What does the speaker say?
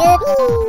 Goodie.